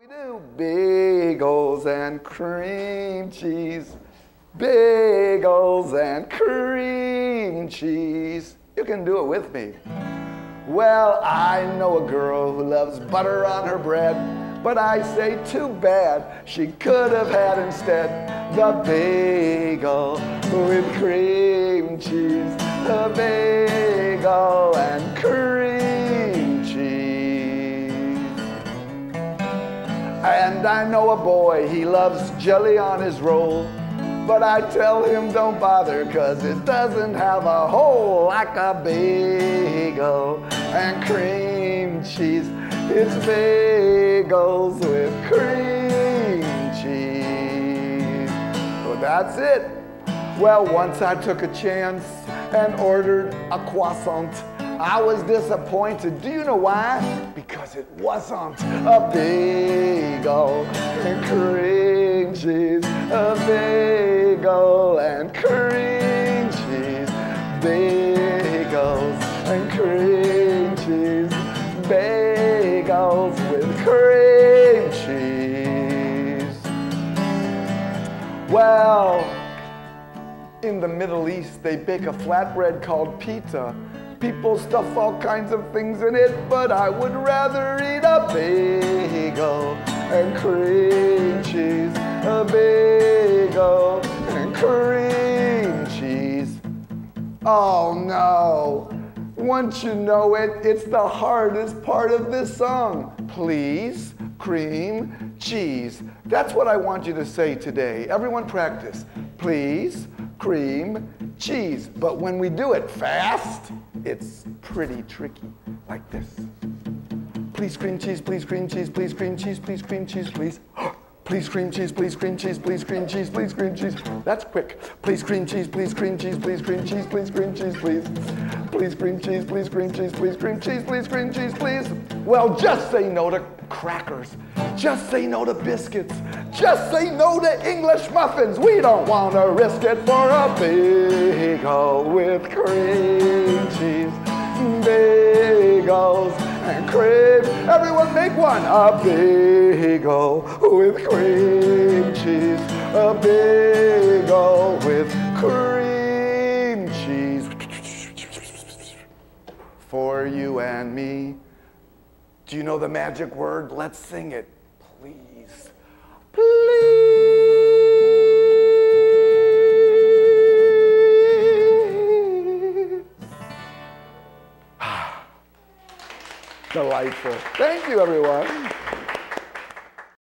We do bagels and cream cheese. Bagels and cream cheese. You can do it with me. Well, I know a girl who loves butter on her bread, but I say too bad she could have had instead the bagel with cream cheese. The bagel And I know a boy, he loves jelly on his roll. But I tell him don't bother cause it doesn't have a hole like a bagel and cream cheese. It's bagels with cream cheese. Well, that's it. Well, once I took a chance and ordered a croissant. I was disappointed. Do you know why? Because it wasn't a bagel and cream cheese. A bagel and cream cheese. Bagels and cream cheese. Bagels with cream cheese. Well, in the Middle East, they bake a flatbread called pita. People stuff all kinds of things in it, but I would rather eat a bagel and cream cheese. A bagel and cream cheese. Oh no. Once you know it, it's the hardest part of this song. Please, cream, cheese. That's what I want you to say today. Everyone practice. Please, cream, cheese. But when we do it fast, it's pretty tricky, like this. Please cream cheese, please cream cheese, please cream cheese, please cream cheese, please. Please cream cheese, please cream cheese, please cream cheese, please cream cheese. That's quick. Please cream cheese, please cream cheese, please cream cheese, please cream cheese, please. Please cream cheese, please cream cheese, please cream cheese, please cream cheese, please. Well, just say no to crackers. Just say no to biscuits. Just say no to English muffins. We don't want to risk it for a bagel with cream cheese. Bagels and cream. Everyone make one. A bagel with cream cheese. A bagel with cream cheese. For you and me. Do you know the magic word? Let's sing it. Please. Please. Delightful. Thank you, everyone.